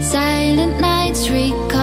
Silent nights recalling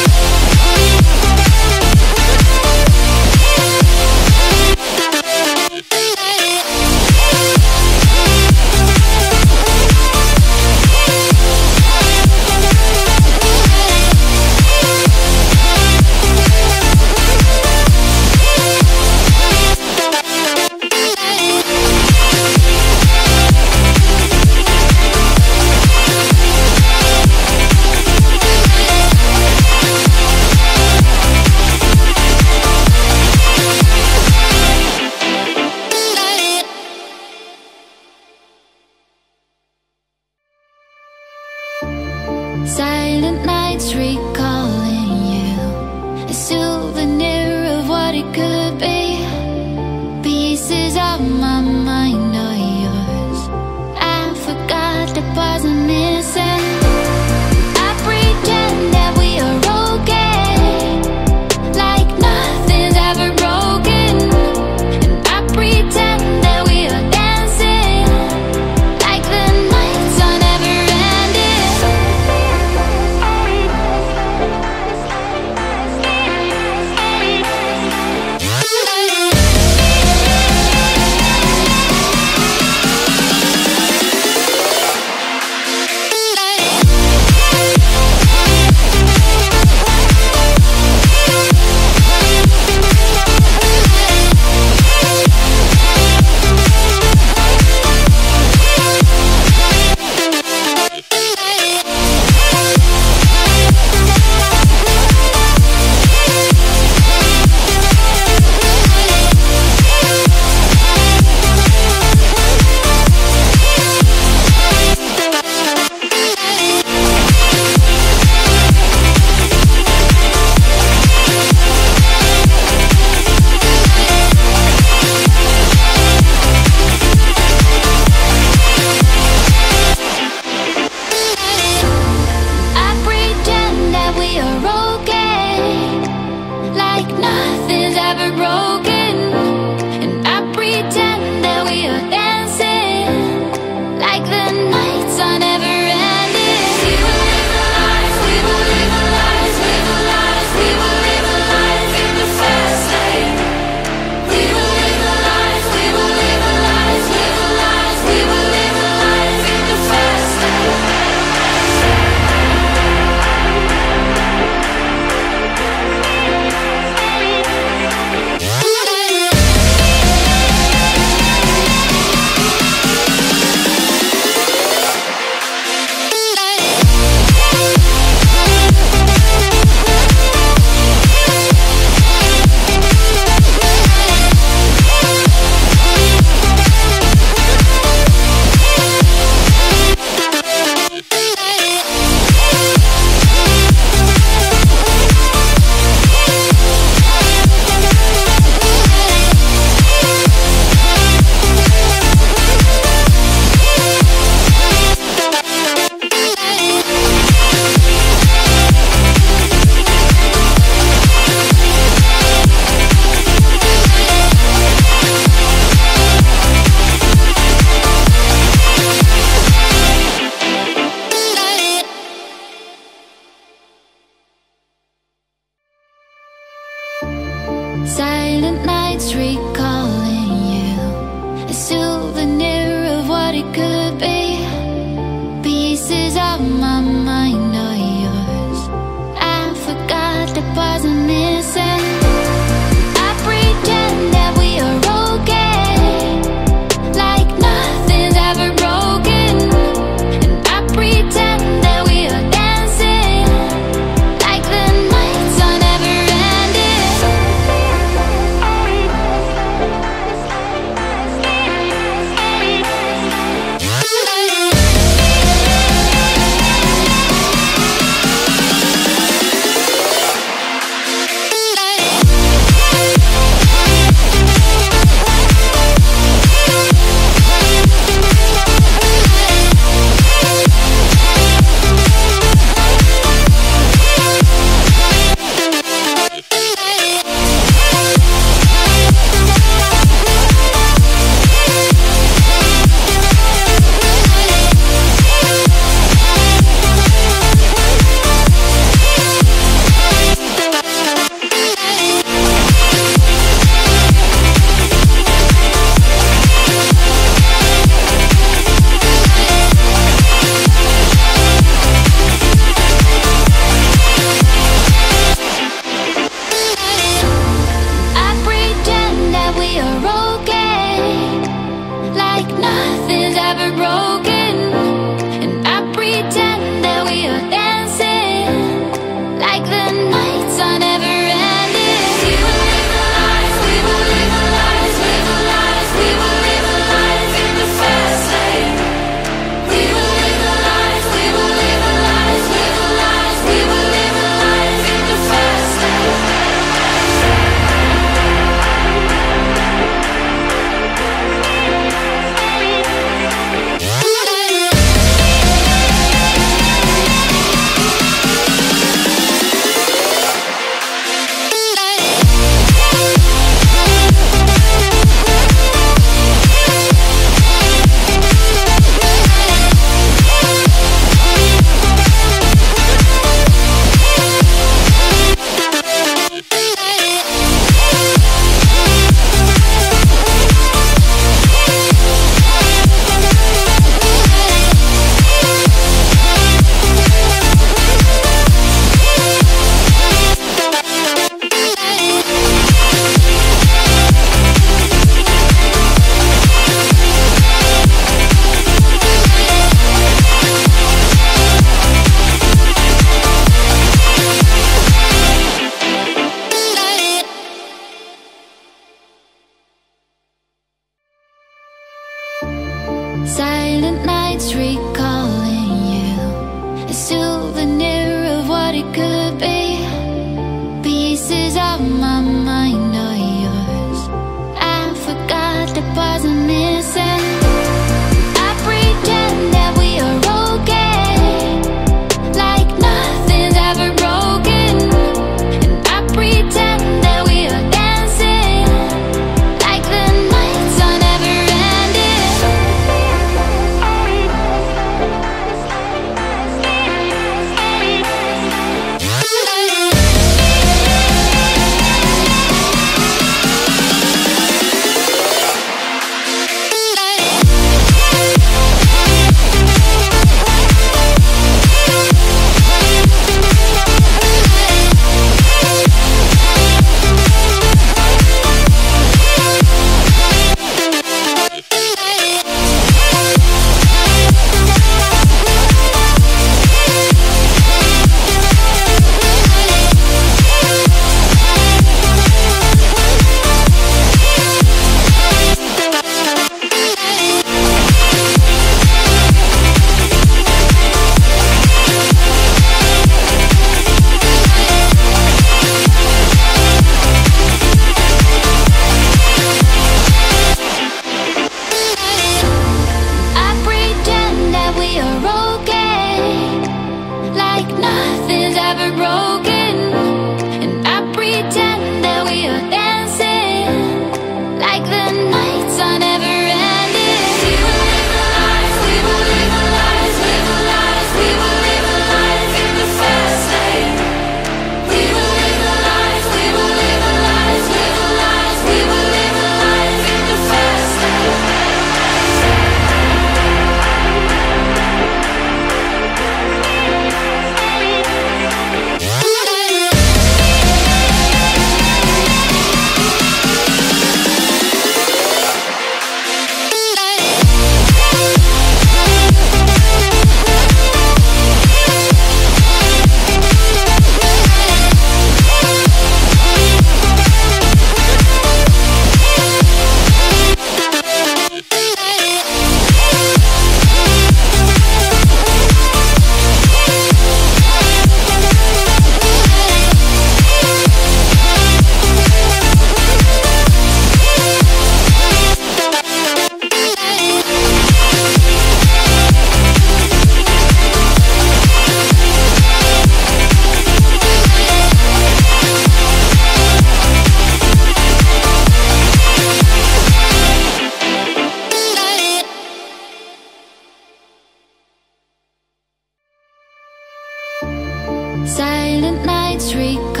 Silent nights recalling